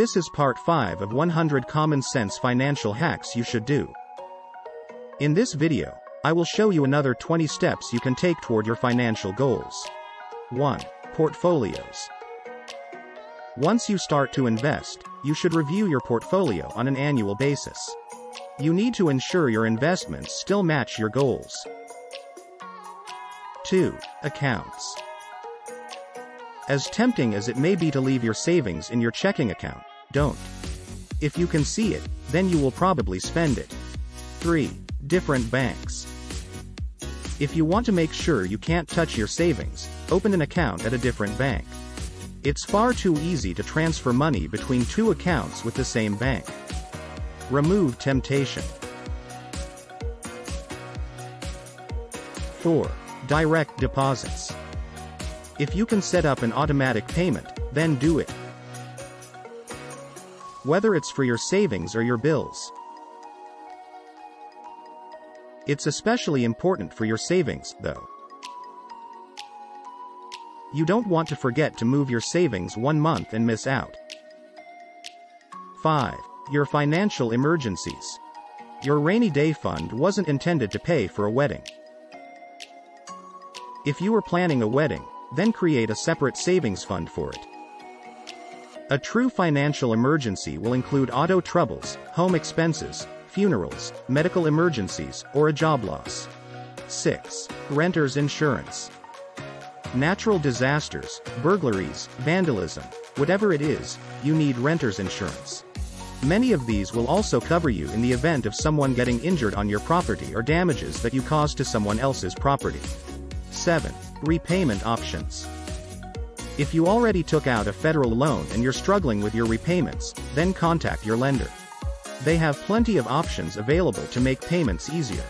This is part 5 of 100 common sense financial hacks you should do. In this video, I will show you another 20 steps you can take toward your financial goals. 1. Portfolios. Once you start to invest, you should review your portfolio on an annual basis. You need to ensure your investments still match your goals. 2. Accounts. As tempting as it may be to leave your savings in your checking account, don't. If you can see it, then you will probably spend it. 3. Different banks. If you want to make sure you can't touch your savings, open an account at a different bank. It's far too easy to transfer money between two accounts with the same bank. Remove temptation. 4. Direct deposits. If you can set up an automatic payment, then do it. Whether it's for your savings or your bills. It's especially important for your savings, though. You don't want to forget to move your savings one month and miss out. 5. Your financial emergencies. Your rainy day fund wasn't intended to pay for a wedding. If you are planning a wedding, then create a separate savings fund for it. A true financial emergency will include auto troubles, home expenses, funerals, medical emergencies, or a job loss. 6. Renter's insurance. Natural disasters, burglaries, vandalism, whatever it is, you need renter's insurance. Many of these will also cover you in the event of someone getting injured on your property or damages that you caused to someone else's property. 7. Repayment options. If you already took out a federal loan and you're struggling with your repayments, then contact your lender. They have plenty of options available to make payments easier.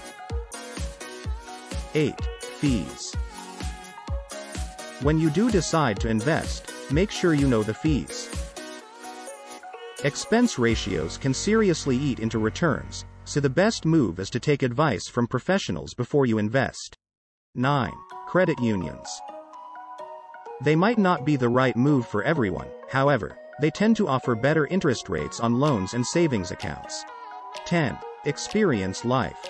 8. Fees. When you do decide to invest, make sure you know the fees. Expense ratios can seriously eat into returns, so the best move is to take advice from professionals before you invest. 9. Credit unions. They might not be the right move for everyone, however, they tend to offer better interest rates on loans and savings accounts. 10. Experience life.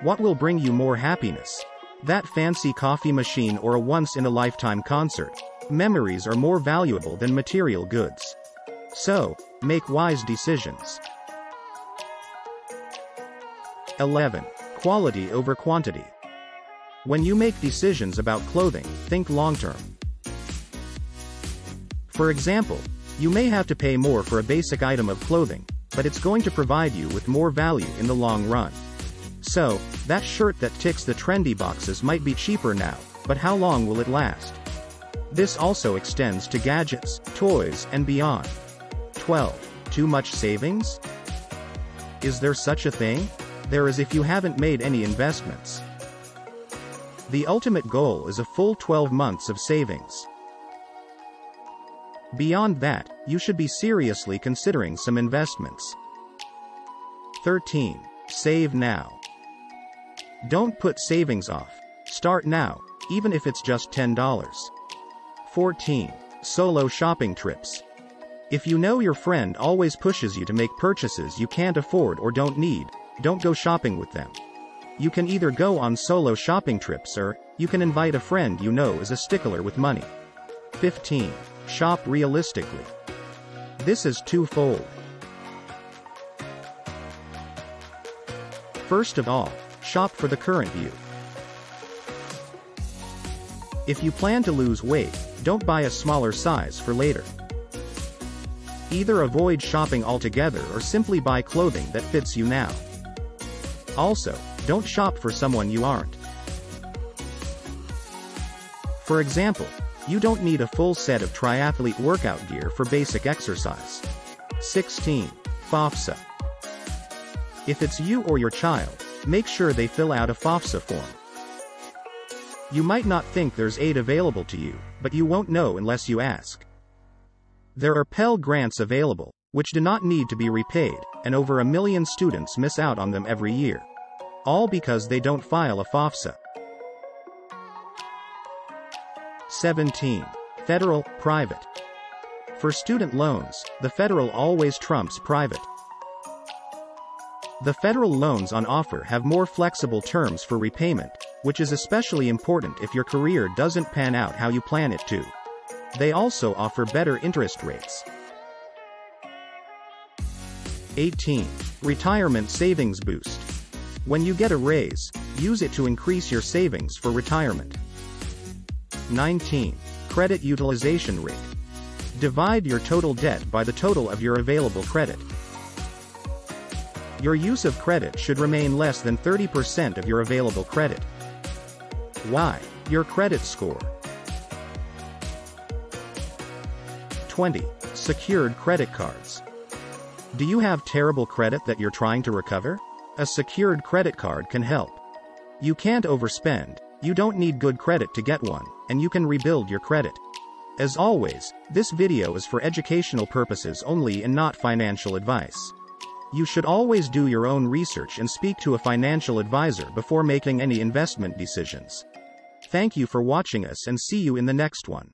What will bring you more happiness? That fancy coffee machine or a once-in-a-lifetime concert? Memories are more valuable than material goods. So, make wise decisions. 11. Quality over quantity. When you make decisions about clothing, think long-term. For example, you may have to pay more for a basic item of clothing, but it's going to provide you with more value in the long run. So, that shirt that ticks the trendy boxes might be cheaper now, but how long will it last? This also extends to gadgets, toys, and beyond. 12. Too much savings? Is there such a thing? There is if you haven't made any investments. The ultimate goal is a full 12 months of savings. Beyond that, you should be seriously considering some investments. 13. Save now. Don't put savings off. Start now, even if it's just $10. 14. Solo shopping trips. If you know your friend always pushes you to make purchases you can't afford or don't need, don't go shopping with them. You can either go on solo shopping trips or, you can invite a friend you know is a stickler with money. 15. Shop realistically. This is twofold. First of all, shop for the current you. If you plan to lose weight, don't buy a smaller size for later. Either avoid shopping altogether or simply buy clothing that fits you now. Also, don't shop for someone you aren't. For example, you don't need a full set of triathlete workout gear for basic exercise. 16. FAFSA. If it's you or your child, make sure they fill out a FAFSA form. You might not think there's aid available to you, but you won't know unless you ask. There are Pell Grants available, which do not need to be repaid, and over a million students miss out on them every year. All because they don't file a FAFSA. 17. Federal, private. For student loans, the federal always trumps private. The federal loans on offer have more flexible terms for repayment, which is especially important if your career doesn't pan out how you plan it to. They also offer better interest rates. 18. Retirement Savings Boost. When you get a raise, use it to increase your savings for retirement. 19. Credit Utilization Rate. Divide your total debt by the total of your available credit. Your use of credit should remain less than 30% of your available credit. Why? Your credit score. 20. Secured credit cards. Do you have terrible credit that you're trying to recover? A secured credit card can help. You can't overspend, you don't need good credit to get one, and you can rebuild your credit. As always, this video is for educational purposes only and not financial advice. You should always do your own research and speak to a financial advisor before making any investment decisions. Thank you for watching us and see you in the next one.